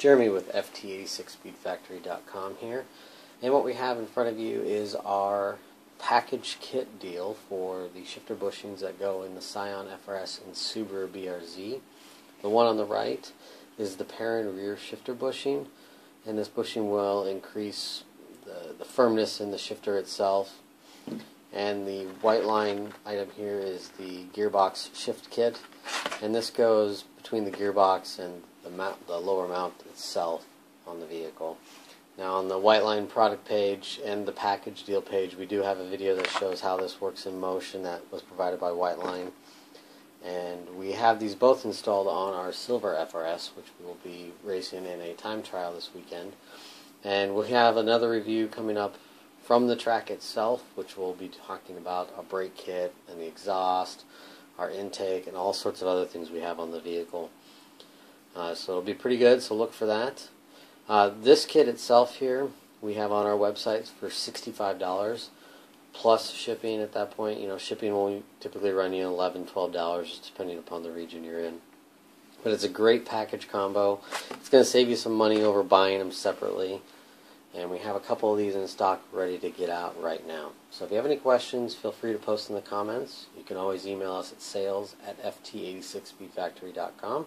Jeremy with FT86SpeedFactory.com here. And what we have in front of you is our package kit deal for the shifter bushings that go in the Scion FRS and Subaru BRZ. The one on the right is the Perrin rear shifter bushing, and this bushing will increase the, the firmness in the shifter itself. And the Whiteline item here is the gearbox shift kit, and this goes between the gearbox and the, mount, the lower mount itself on the vehicle. Now on the Whiteline product page and the package deal page, we do have a video that shows how this works in motion that was provided by Whiteline. And we have these both installed on our silver FRS, which we will be racing in a time trial this weekend. And we have another review coming up from the track itself, which we'll be talking about our brake kit and the exhaust, our intake, and all sorts of other things we have on the vehicle. Uh, so it'll be pretty good, so look for that. Uh, this kit itself here we have on our website for $65 plus shipping at that point. You know, shipping will typically run you $11, $12 depending upon the region you're in. But it's a great package combo. It's going to save you some money over buying them separately. And we have a couple of these in stock ready to get out right now. So if you have any questions, feel free to post in the comments. You can always email us at sales at ft86speedfactory.com.